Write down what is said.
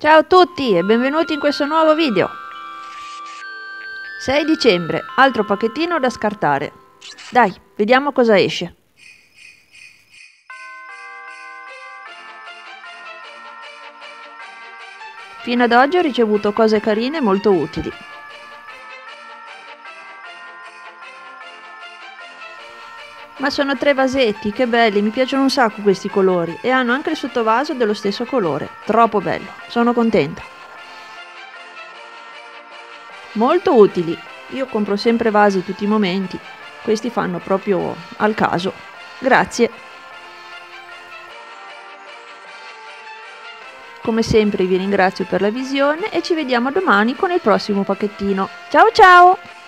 Ciao a tutti e benvenuti in questo nuovo video. 6 dicembre, altro pacchettino da scartare. Dai, vediamo cosa esce. Fino ad oggi ho ricevuto cose carine e molto utili. Ma sono tre vasetti, che belli, mi piacciono un sacco questi colori e hanno anche il sottovaso dello stesso colore. Troppo bello, sono contenta. Molto utili, io compro sempre vasi tutti i momenti, questi fanno proprio al caso. Grazie. Come sempre vi ringrazio per la visione e ci vediamo domani con il prossimo pacchettino. Ciao ciao!